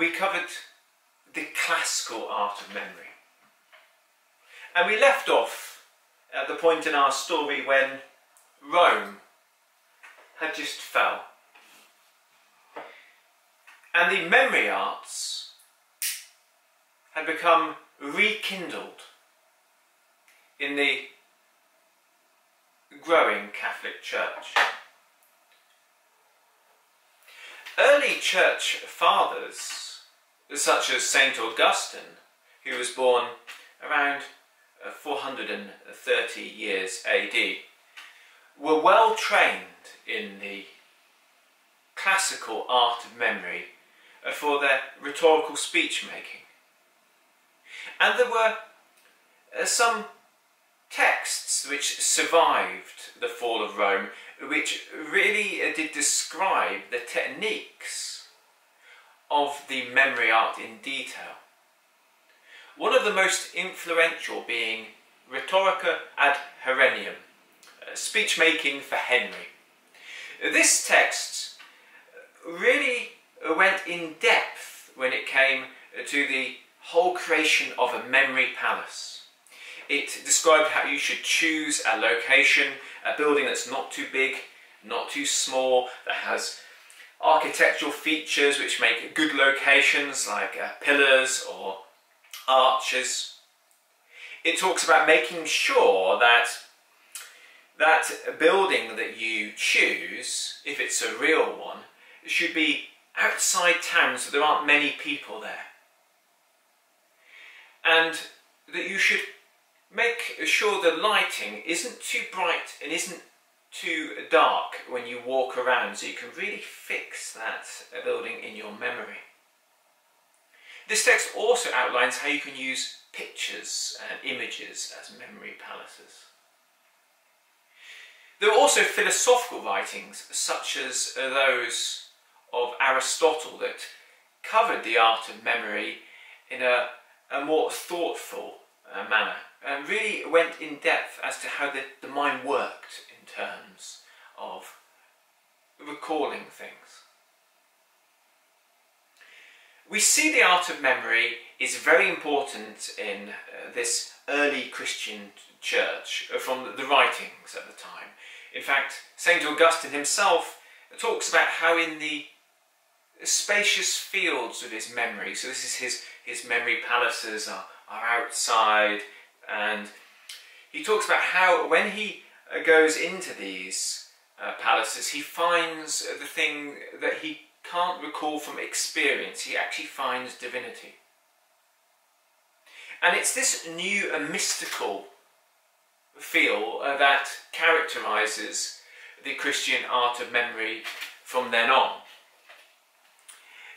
we covered the classical art of memory. And we left off at the point in our story when Rome had just fell. And the memory arts had become rekindled in the growing Catholic Church. Early church fathers, such as St. Augustine, who was born around uh, 430 years AD, were well trained in the classical art of memory uh, for their rhetorical speech making. And there were uh, some texts which survived the fall of Rome which really did describe the techniques of the memory art in detail. One of the most influential being Rhetorica ad Herennium, uh, speech making for Henry. This text really went in depth when it came to the whole creation of a memory palace. It described how you should choose a location, a building that's not too big, not too small, that has architectural features which make good locations like uh, pillars or arches. It talks about making sure that that building that you choose, if it's a real one, should be outside town so there aren't many people there. And that you should make sure the lighting isn't too bright and isn't too dark when you walk around so you can really fix that building in your memory. This text also outlines how you can use pictures and images as memory palaces. There are also philosophical writings such as those of Aristotle that covered the art of memory in a, a more thoughtful uh, manner and really went in depth as to how the, the mind worked in terms of recalling things. We see the art of memory is very important in uh, this early Christian church uh, from the writings at the time. In fact, St. Augustine himself talks about how in the spacious fields of his memory, so this is his, his memory palaces are, are outside, and he talks about how when he goes into these uh, palaces, he finds the thing that he can't recall from experience. He actually finds divinity. And it's this new and mystical feel uh, that characterises the Christian art of memory from then on.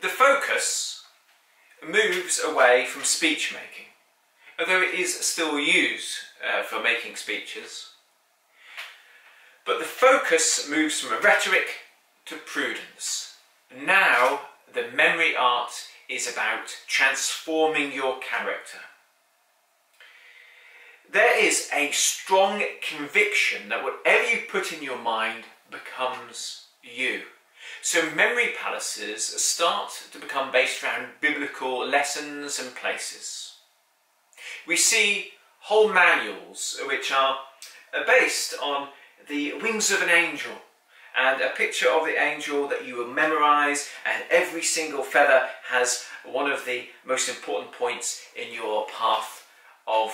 The focus moves away from speech making although it is still used uh, for making speeches. But the focus moves from a rhetoric to prudence. Now the memory art is about transforming your character. There is a strong conviction that whatever you put in your mind becomes you. So memory palaces start to become based around biblical lessons and places we see whole manuals which are based on the wings of an angel and a picture of the angel that you will memorize and every single feather has one of the most important points in your path of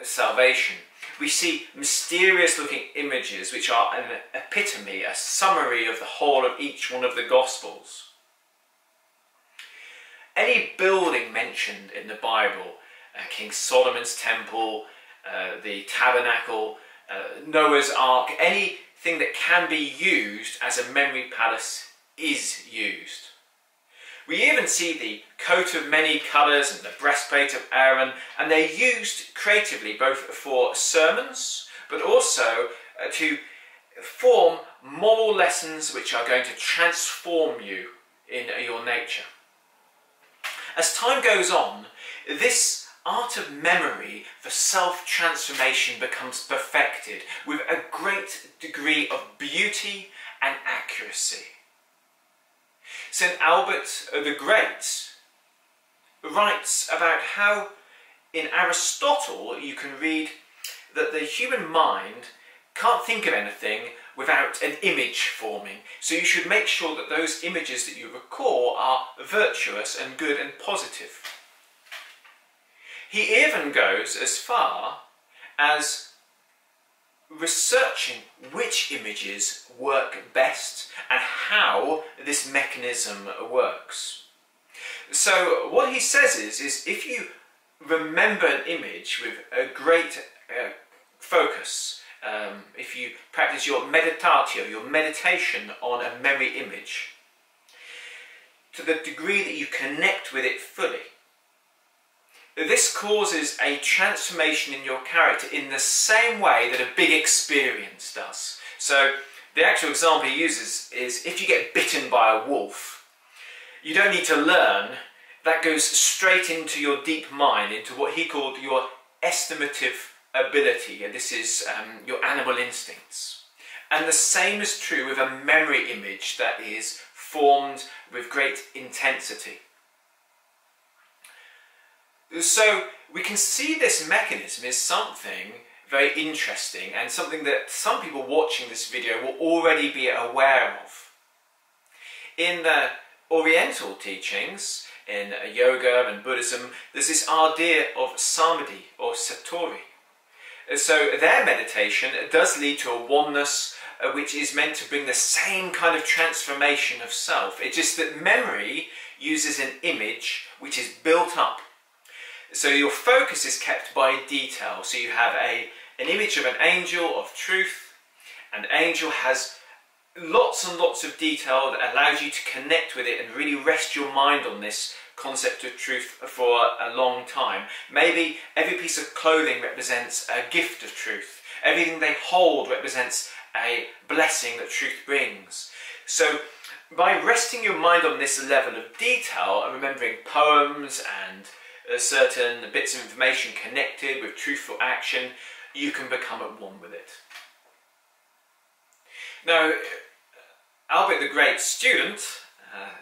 uh, salvation. We see mysterious looking images which are an epitome, a summary of the whole of each one of the Gospels. Any building mentioned in the Bible uh, King Solomon's temple, uh, the tabernacle, uh, Noah's ark, anything that can be used as a memory palace is used. We even see the coat of many colours and the breastplate of Aaron, and they're used creatively both for sermons but also uh, to form moral lessons which are going to transform you in your nature. As time goes on, this art of memory for self-transformation becomes perfected with a great degree of beauty and accuracy. St. Albert the Great writes about how in Aristotle you can read that the human mind can't think of anything without an image forming. So you should make sure that those images that you recall are virtuous and good and positive. He even goes as far as researching which images work best and how this mechanism works. So what he says is, is if you remember an image with a great uh, focus, um, if you practice your meditatio, your meditation on a memory image, to the degree that you connect with it fully, this causes a transformation in your character in the same way that a big experience does. So the actual example he uses is if you get bitten by a wolf, you don't need to learn, that goes straight into your deep mind, into what he called your estimative ability. And this is um, your animal instincts. And the same is true with a memory image that is formed with great intensity. So we can see this mechanism is something very interesting and something that some people watching this video will already be aware of. In the Oriental teachings, in yoga and Buddhism, there's this idea of samadhi or satori. So their meditation does lead to a oneness uh, which is meant to bring the same kind of transformation of self. It's just that memory uses an image which is built up so your focus is kept by detail. So you have a, an image of an angel of truth, and angel has lots and lots of detail that allows you to connect with it and really rest your mind on this concept of truth for a long time. Maybe every piece of clothing represents a gift of truth. Everything they hold represents a blessing that truth brings. So by resting your mind on this level of detail and remembering poems and certain bits of information connected with truthful action, you can become at one with it. Now, Albert the Great student, uh,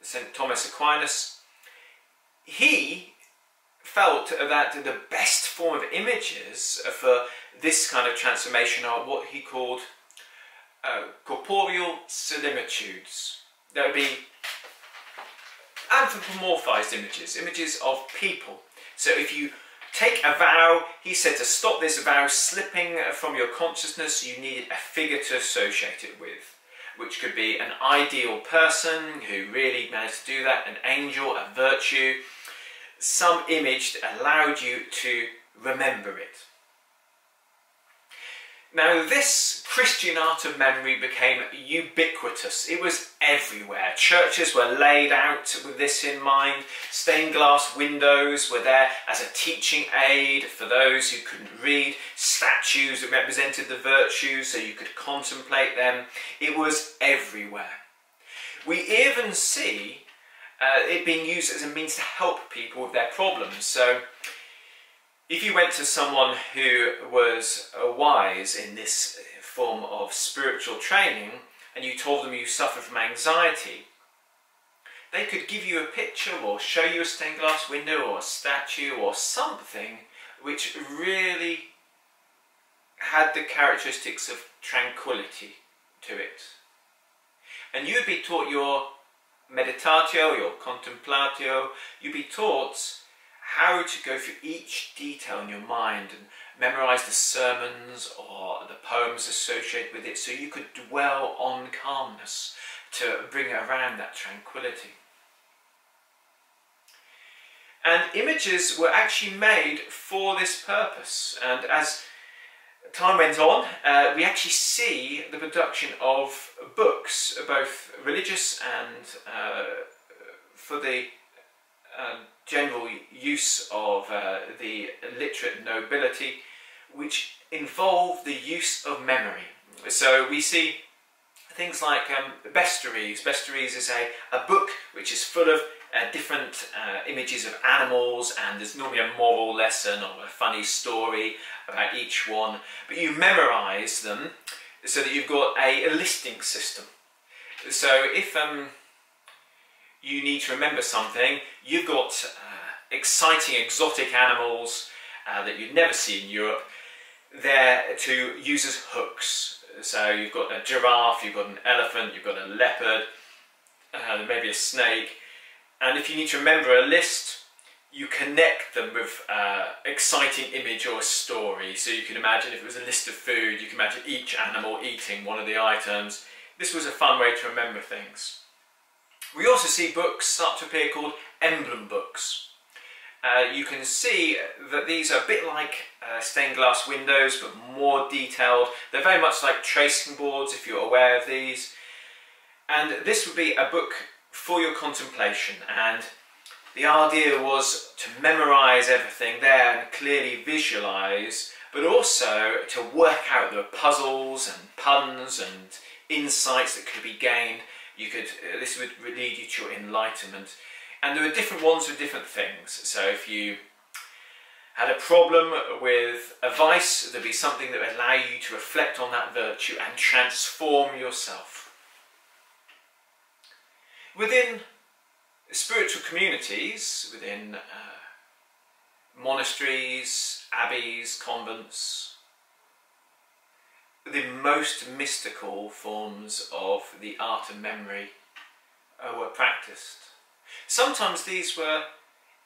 St. Thomas Aquinas, he felt that the best form of images for this kind of transformation are what he called uh, corporeal similitudes. That would be anthropomorphized images, images of people. So if you take a vow, he said to stop this vow slipping from your consciousness, you needed a figure to associate it with, which could be an ideal person who really managed to do that, an angel, a virtue, some image that allowed you to remember it. Now, this Christian art of memory became ubiquitous. It was everywhere. Churches were laid out with this in mind. Stained glass windows were there as a teaching aid for those who couldn't read. Statues that represented the virtues so you could contemplate them. It was everywhere. We even see uh, it being used as a means to help people with their problems. So, if you went to someone who was uh, wise in this form of spiritual training and you told them you suffer from anxiety, they could give you a picture or show you a stained glass window or a statue or something which really had the characteristics of tranquility to it. And you'd be taught your meditatio, your contemplatio, you'd be taught how to go through each detail in your mind and memorize the sermons or the poems associated with it so you could dwell on calmness to bring around that tranquility. And images were actually made for this purpose. And as time went on, uh, we actually see the production of books, both religious and uh, for the uh, general use of uh, the literate nobility, which involve the use of memory. So we see things like um, Bestiaries. Bestiaries is a, a book which is full of uh, different uh, images of animals and there's normally a moral lesson or a funny story about each one. But you memorize them so that you've got a, a listing system. So if um, you need to remember something, you've got uh, exciting exotic animals uh, that you'd never see in Europe there to use as hooks. So you've got a giraffe, you've got an elephant, you've got a leopard, uh, maybe a snake. And if you need to remember a list, you connect them with uh, exciting image or story. So you can imagine if it was a list of food, you can imagine each animal eating one of the items. This was a fun way to remember things. We also see books start to appear called emblem books. Uh, you can see that these are a bit like uh, stained glass windows but more detailed. They're very much like tracing boards if you're aware of these. And this would be a book for your contemplation and the idea was to memorize everything there and clearly visualize but also to work out the puzzles and puns and insights that could be gained. You could, uh, this would lead you to your enlightenment. And there are different ones with different things. So if you had a problem with a vice, there'd be something that would allow you to reflect on that virtue and transform yourself. Within spiritual communities, within uh, monasteries, abbeys, convents, the most mystical forms of the art of memory uh, were practiced. Sometimes these were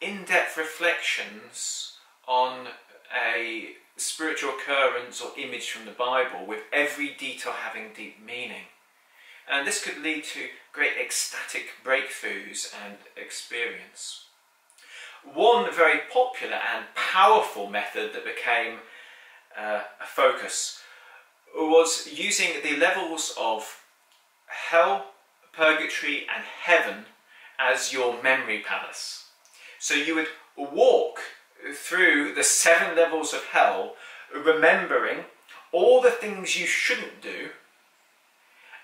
in-depth reflections on a spiritual occurrence or image from the Bible with every detail having deep meaning. And this could lead to great ecstatic breakthroughs and experience. One very popular and powerful method that became uh, a focus was using the levels of hell, purgatory and heaven as your memory palace. So you would walk through the seven levels of hell remembering all the things you shouldn't do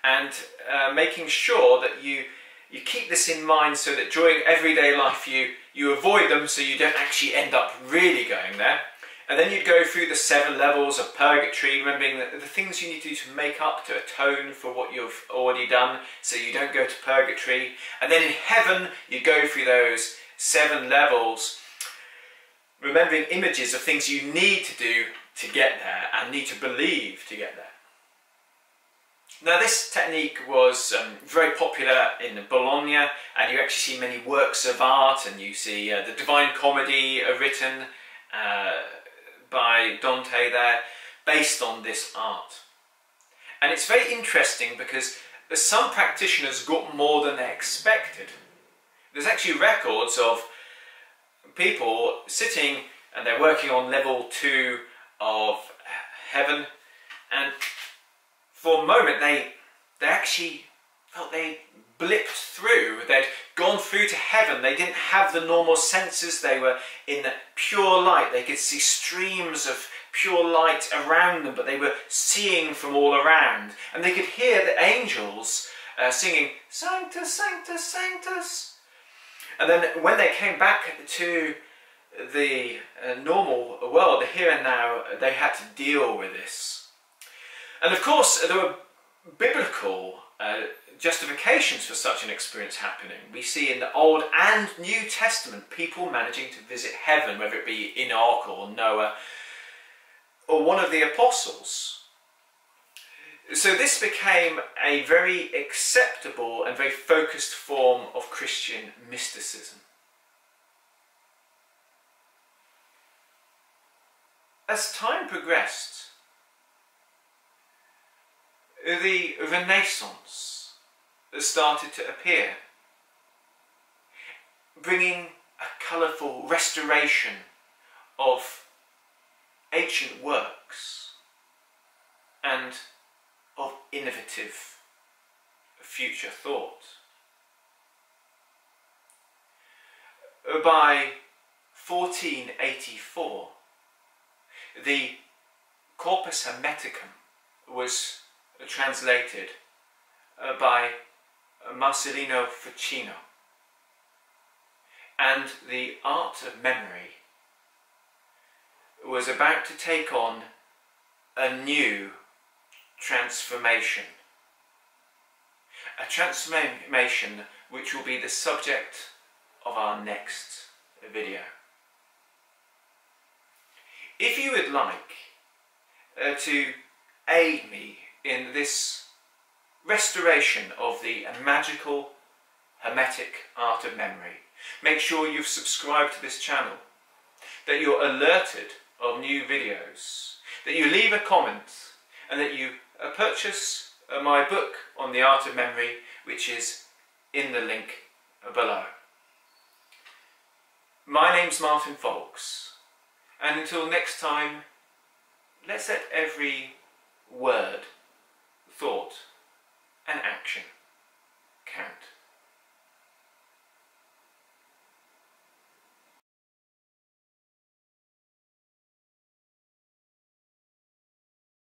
and uh, making sure that you you keep this in mind so that during everyday life you you avoid them so you don't actually end up really going there and then you'd go through the seven levels of purgatory, remembering the, the things you need to do to make up, to atone for what you've already done, so you don't go to purgatory. And then in heaven, you go through those seven levels, remembering images of things you need to do to get there and need to believe to get there. Now this technique was um, very popular in Bologna and you actually see many works of art and you see uh, the Divine Comedy written uh, by Dante there based on this art. And it's very interesting because some practitioners got more than they expected. There's actually records of people sitting and they're working on level two of heaven and for a moment they they actually felt they blipped through. They'd gone through to heaven. They didn't have the normal senses. They were in pure light. They could see streams of pure light around them, but they were seeing from all around. And they could hear the angels uh, singing, Sanctus, Sanctus, Sanctus. And then when they came back to the uh, normal world, the here and now, they had to deal with this. And of course, there were biblical uh, justifications for such an experience happening. We see in the Old and New Testament people managing to visit heaven, whether it be Enoch or Noah or one of the apostles. So this became a very acceptable and very focused form of Christian mysticism. As time progressed, the Renaissance started to appear, bringing a colourful restoration of ancient works and of innovative future thought. By 1484, the Corpus Hermeticum was translated uh, by Marcellino Ficino. And the art of memory was about to take on a new transformation. A transformation which will be the subject of our next video. If you would like uh, to aid me in this restoration of the magical hermetic art of memory, make sure you've subscribed to this channel, that you're alerted of new videos, that you leave a comment, and that you uh, purchase uh, my book on the art of memory, which is in the link below. My name's Martin Faulks, and until next time, let's let every word, thought, and action count.